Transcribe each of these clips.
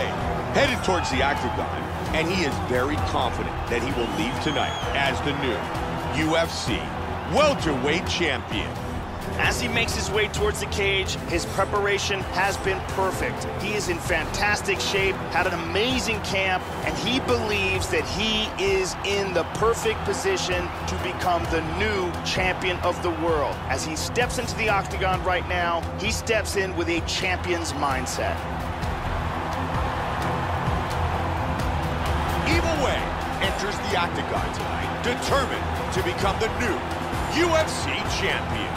Headed towards the octagon, and he is very confident that he will leave tonight as the new UFC welterweight champion. As he makes his way towards the cage, his preparation has been perfect. He is in fantastic shape, had an amazing camp, and he believes that he is in the perfect position to become the new champion of the world. As he steps into the octagon right now, he steps in with a champion's mindset. Enters the octagon tonight, determined to become the new UFC champion.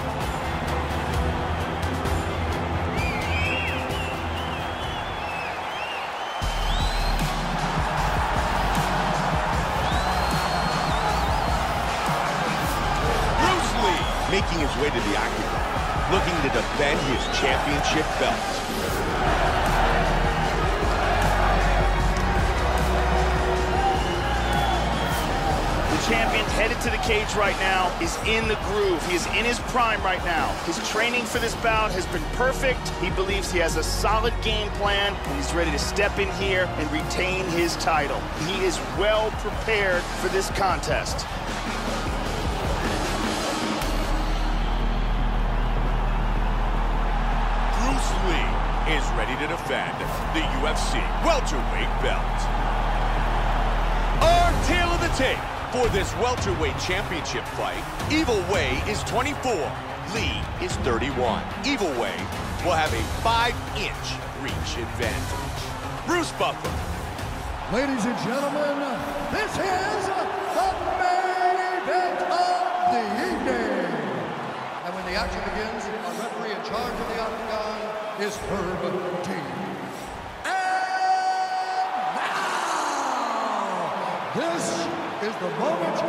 Bruce Lee making his way to the octagon, looking to defend his championship belt. Champion headed to the cage right now is in the groove. He is in his prime right now. His training for this bout has been perfect. He believes he has a solid game plan, and he's ready to step in here and retain his title. He is well prepared for this contest. Bruce Lee is ready to defend the UFC welterweight belt. Our tale of the tape for this welterweight championship fight, Evil Way is 24, Lee is 31. Evil Way will have a five-inch reach advantage. Bruce Buffer, Ladies and gentlemen, this is the main event of the evening. And when the action begins, our referee in charge of the octagon is Herb Dean. This is the moment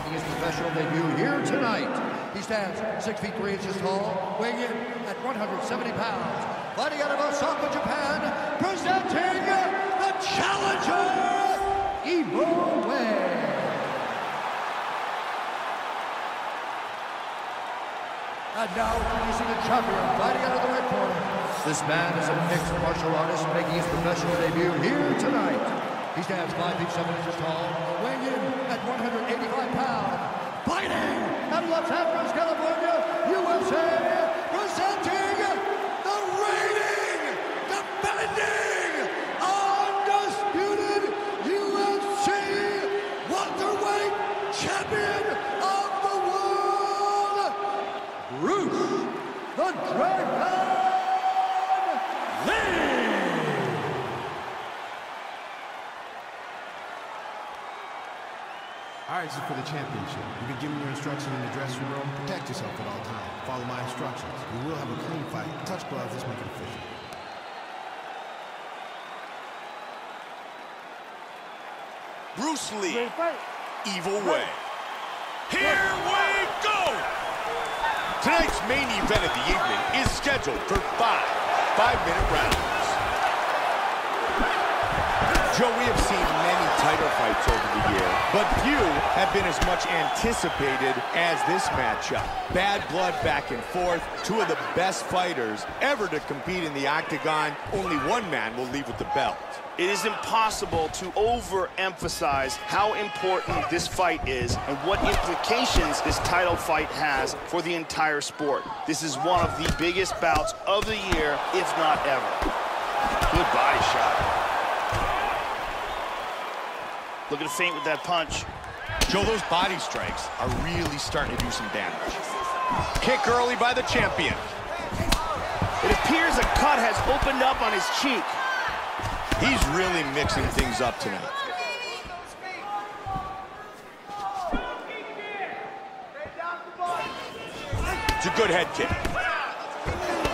making his professional debut here tonight. He stands six feet three inches tall, weighing in at 170 pounds. Fighting out of Osaka, Japan, presenting the challenger, Evil Way. And now introducing the champion, fighting out of the red corner. This man is a mixed martial artist making his professional debut here tonight. He stands 5 feet 7 inches tall, weighing in at 185 pounds. Fighting out of Los Angeles, California, USA, presenting the reigning, defending, undisputed UFC welterweight champion of the world, Bruce the Dragon Lee! All right, this is for the championship. You've been given your instruction in the dressing room. Protect yourself at all times. Follow my instructions. We will have a clean fight. Touch gloves. Let's make it official. Bruce Lee, Evil Way. Here we go! Tonight's main event of the evening is scheduled for five five-minute rounds. Joe, we have seen fights over the year, but few have been as much anticipated as this matchup. Bad blood back and forth, two of the best fighters ever to compete in the octagon. Only one man will leave with the belt. It is impossible to overemphasize how important this fight is and what implications this title fight has for the entire sport. This is one of the biggest bouts of the year, if not ever. Good body shot. Looking to feint with that punch. Joe, those body strikes are really starting to do some damage. Kick early by the champion. It appears a cut has opened up on his cheek. He's really mixing things up tonight. It's a good head kick.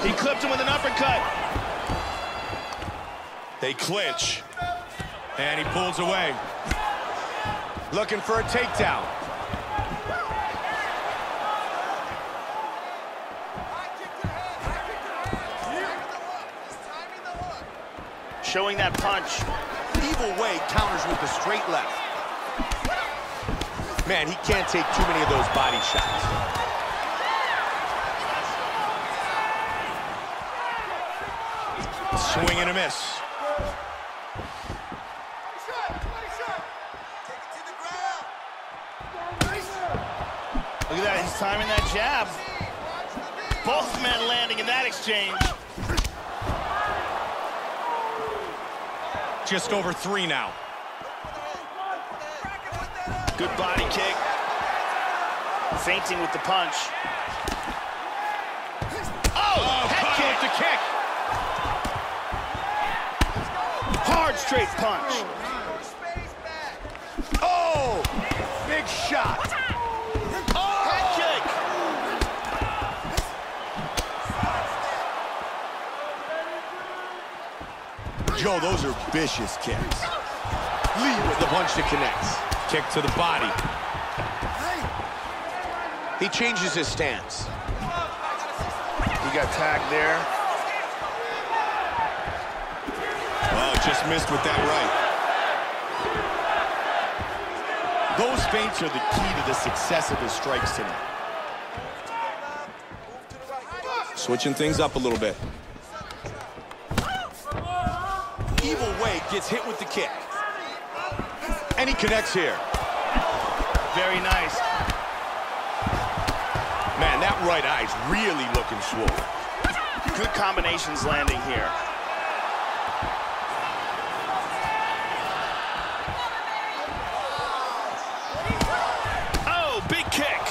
He clipped him with an uppercut. They clinch. And he pulls away. Looking for a takedown. Showing that punch. Evil Way counters with the straight left. Man, he can't take too many of those body shots. Swing and a miss. Look at that, he's timing that jab. Both men landing in that exchange. Just over three now. Good body kick. Fainting with the punch. Oh, oh head kick. with the kick. Hard straight punch. Oh, big shot. Head kick. Joe, those are vicious kicks. Lead with the punch that connects. Kick to the body. He changes his stance. He got tagged there. Oh, just missed with that right. Those feints are the key to the success of his strikes tonight. Switching things up a little bit. Evil Way gets hit with the kick. And he connects here. Very nice. Man, that right eye's really looking swollen. Good combinations landing here. Oh, big kick.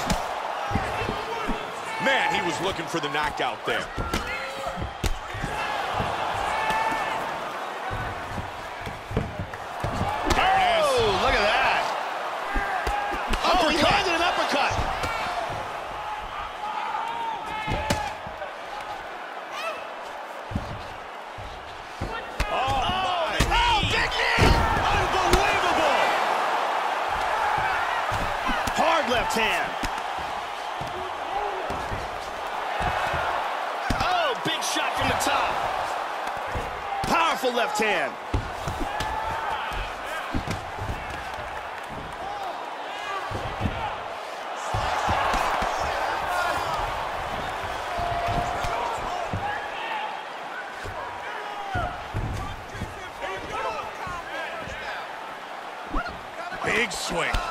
Man, he was looking for the knockout. There left hand. Oh, big shot from the top. Powerful left hand. Big swing.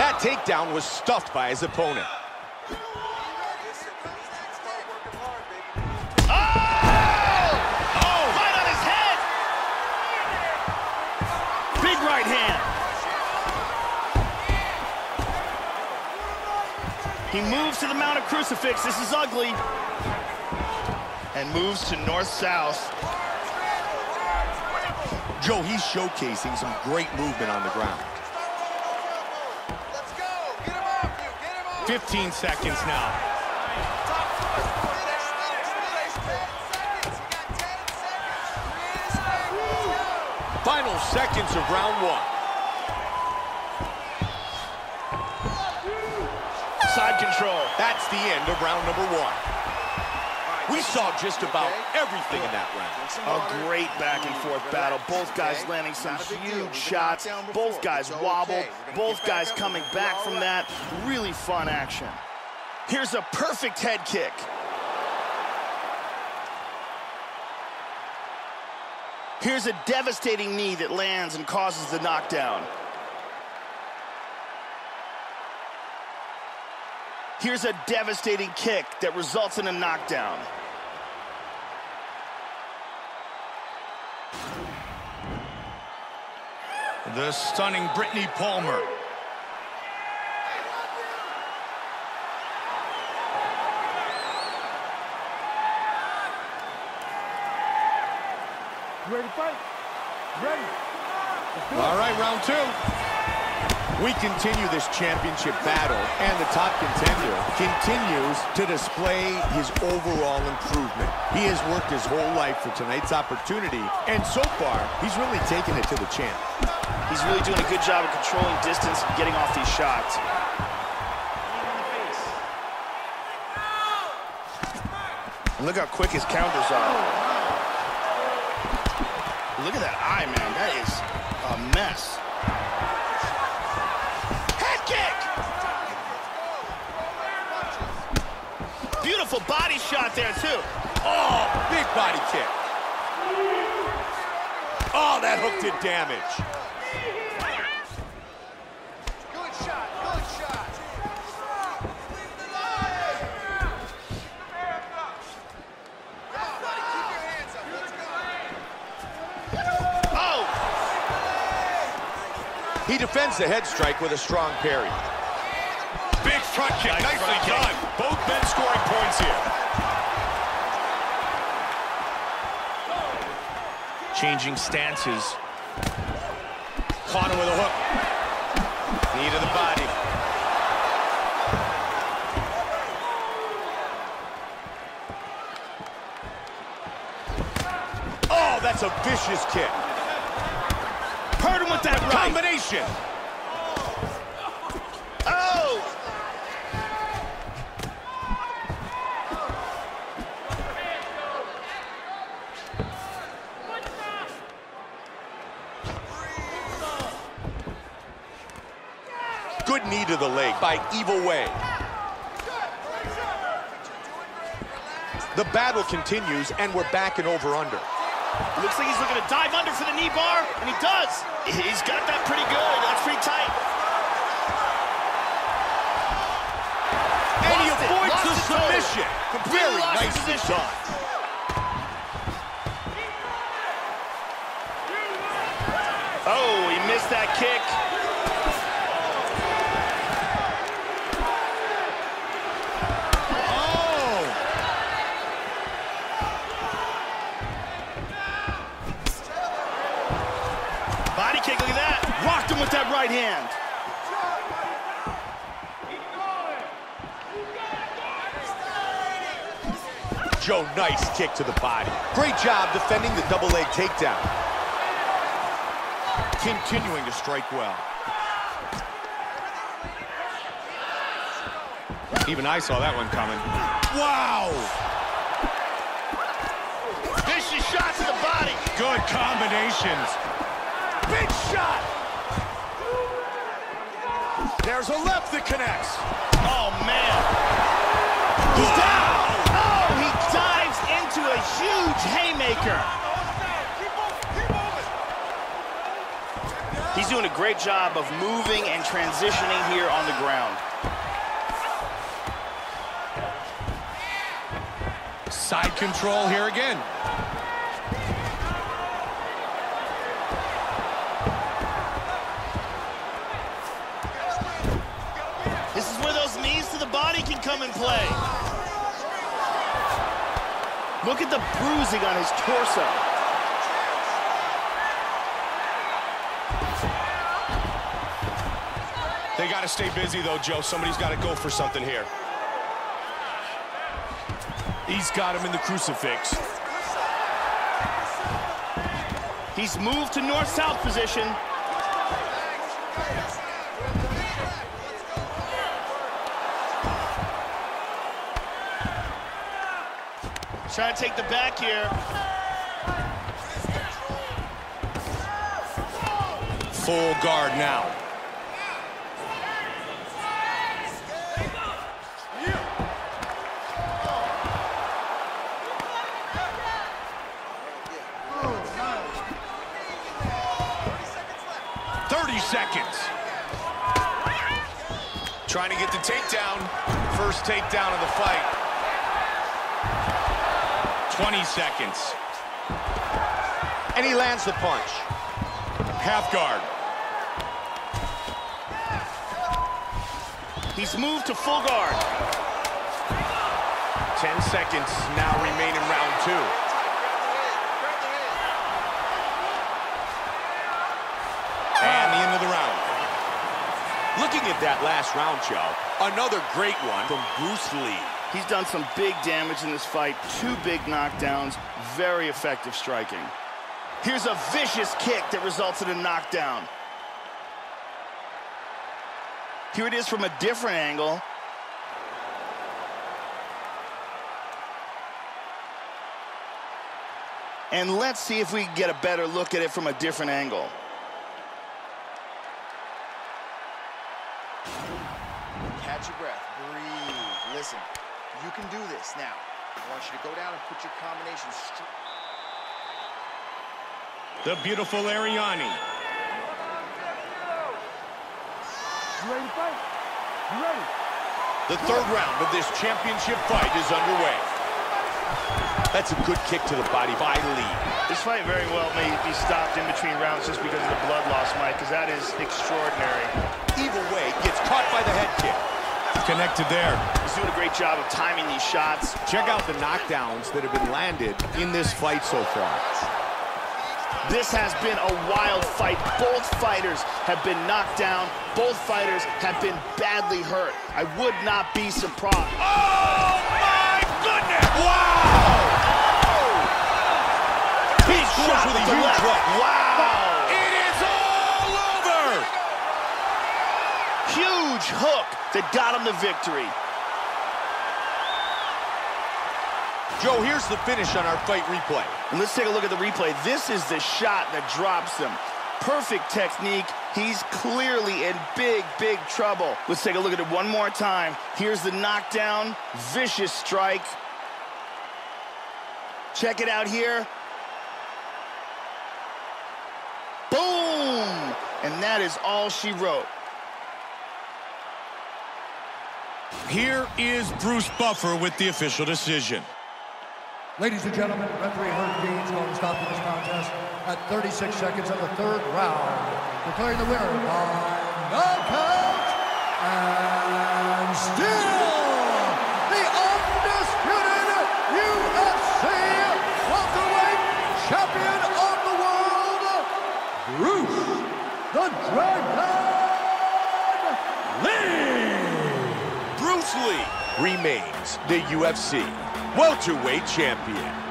That takedown was stuffed by his opponent. Oh, right on his head. Big right hand. He moves to the Mount of Crucifix. This is ugly. And moves to north-south. Joe, he's showcasing some great movement on the ground. 15 seconds now. Final seconds of round one. Side control. That's the end of round number one. We saw just about everything in that round. A great back and forth battle. Both guys landing some huge shots. Both guys wobbled. Both guys coming back from that. Really fun action. Here's a perfect head kick. Here's a devastating knee that lands and causes the knockdown. Here's a devastating kick that results in a knockdown. The stunning Brittany Palmer. You ready to fight? Ready? All right, round two. We continue this championship battle, and the top contender continues to display his overall improvement. He has worked his whole life for tonight's opportunity, and so far, he's really taken it to the champ. He's really doing a good job of controlling distance and getting off these shots. Look how quick his counters are. Look at that eye, man. That is a mess. Head kick! Beautiful body shot there, too. Oh, big body kick. Oh, that hook did damage. Oh! He defends the head strike with a strong parry. Big front kick, Nice nicely front kick. done. Both men scoring points here. Changing stances. Caught him with a hook. Knee to the body. Oh, that's a vicious kick. Hurt him with that right. Combination. Good knee to the leg by Evil Way. The battle continues, and we're back and over under. Looks like he's looking to dive under for the knee bar, and he does. He's got that pretty good. That's pretty tight. And he Lost it. avoids the submission. Completely Very nicely position. done. Oh, he missed that kick. Oh! Body kick, look at that. Rocked him with that right hand. Joe, nice kick to the body. Great job defending the double leg takedown. Continuing to strike well. Even I saw that one coming. Wow! Vicious shot to the body. Good combinations. Big shot! There's a left that connects. Oh, man. He's down. Huge haymaker. He's doing a great job of moving and transitioning here on the ground. Side control here again. This is where those knees to the body can come and play. Look at the bruising on his torso. They got to stay busy, though, Joe. Somebody's got to go for something here. He's got him in the crucifix. He's moved to north-south position. Trying to take the back here. Full guard now. Seconds. Trying to get the takedown. First takedown of the fight. 20 seconds. And he lands the punch. Half guard. He's moved to full guard. 10 seconds now remain in round two. And the end of the round. Looking at that last round, Joe, another great one from Bruce Lee. He's done some big damage in this fight. Two big knockdowns, very effective striking. Here's a vicious kick that results in a knockdown. Here it is from a different angle. And let's see if we can get a better look at it from a different angle. Catch your breath. Breathe. Listen. You can do this now. I want you to go down and put your combination straight. The beautiful Arianny. You ready to fight? You ready? The third round of this championship fight is underway. That's a good kick to the body by Lee. This fight very well may be stopped in between rounds just because of the blood loss, Mike, because that is extraordinary. Either way, gets caught by the head kick. Connected there. He's doing a great job of timing these shots. Check out the knockdowns that have been landed in this fight so far. This has been a wild fight. Both fighters have been knocked down. Both fighters have been badly hurt. I would not be surprised. Oh my goodness! Wow! He scores with a huge left. Wow! It is all over! Huge hook that got him the victory. Joe, here's the finish on our fight replay. And let's take a look at the replay. This is the shot that drops him. Perfect technique. He's clearly in big, big trouble. Let's take a look at it one more time. Here's the knockdown. Vicious strike. Check it out here. Boom! And that is all she wrote. Here is Bruce Buffer with the official decision. Ladies and gentlemen, referee Herb Dean's going to stop this contest at 36 seconds of the third round, declaring the winner by knockout and still the undisputed UFC welterweight champion of the world, Bruce the Dragon Bruce Lee remains the UFC welterweight champion.